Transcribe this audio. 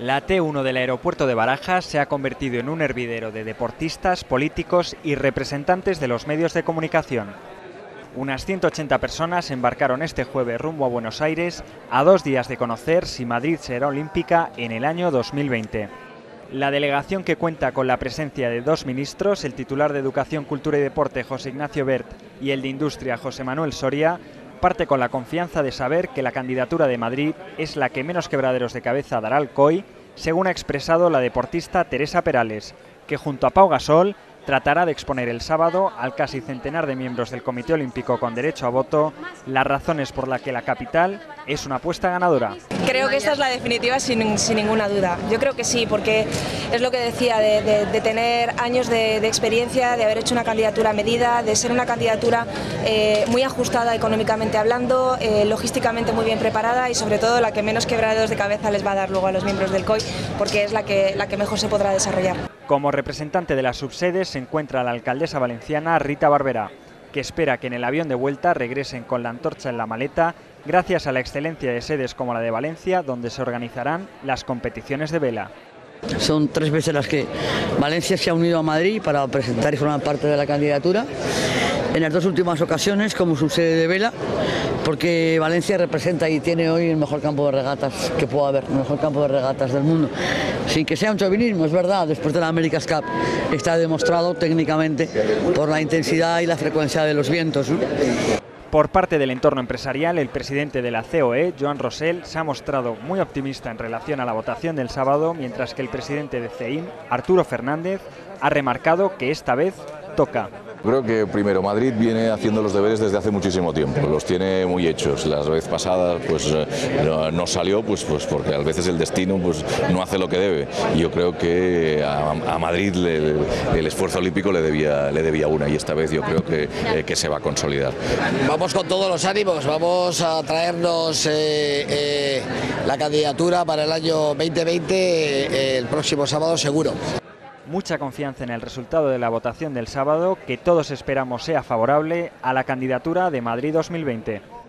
La T1 del aeropuerto de Barajas se ha convertido en un hervidero de deportistas, políticos y representantes de los medios de comunicación. Unas 180 personas embarcaron este jueves rumbo a Buenos Aires a dos días de conocer si Madrid será olímpica en el año 2020. La delegación que cuenta con la presencia de dos ministros, el titular de Educación, Cultura y Deporte José Ignacio Bert y el de Industria José Manuel Soria, parte con la confianza de saber que la candidatura de Madrid es la que menos quebraderos de cabeza dará al COI, según ha expresado la deportista Teresa Perales, que junto a Pau Gasol tratará de exponer el sábado al casi centenar de miembros del Comité Olímpico con derecho a voto las razones por las que la capital es una apuesta ganadora. Creo que esta es la definitiva sin, sin ninguna duda. Yo creo que sí, porque es lo que decía, de, tener años de, experiencia, de haber hecho una candidatura medida, de ser una candidatura eh, muy ajustada económicamente hablando, eh, logísticamente muy bien preparada y sobre todo la que menos quebraderos de cabeza les va a dar luego a los miembros del COI, porque es la que, la que mejor se podrá desarrollar. Como representante de las subsedes se encuentra la alcaldesa valenciana Rita Barbera, que espera que en el avión de vuelta regresen con la antorcha en la maleta gracias a la excelencia de sedes como la de Valencia, donde se organizarán las competiciones de vela. Son tres veces las que Valencia se ha unido a Madrid para presentar y formar parte de la candidatura. En las dos últimas ocasiones como subsede de vela porque Valencia representa y tiene hoy el mejor campo de regatas que pueda haber, el mejor campo de regatas del mundo. Sin que sea un chauvinismo, es verdad, después de la America's Cup está demostrado técnicamente por la intensidad y la frecuencia de los vientos. Por parte del entorno empresarial, el presidente de la COE, Joan Rosell, se ha mostrado muy optimista en relación a la votación del sábado, mientras que el presidente de CEIM, Arturo Fernández, ha remarcado que esta vez toca. Creo que primero Madrid viene haciendo los deberes desde hace muchísimo tiempo, los tiene muy hechos. Las veces pasadas pues eh, no, salió pues, pues porque a veces el destino pues no hace lo que debe. Yo creo que a, Madrid el esfuerzo olímpico le debía, le debía una y esta vez yo creo que, eh, que se va a consolidar. Vamos con todos los ánimos, vamos a traernos eh, la candidatura para el año 2020 el próximo sábado seguro mucha confianza en el resultado de la votación del sábado, que todos esperamos sea favorable a la candidatura de Madrid 2020.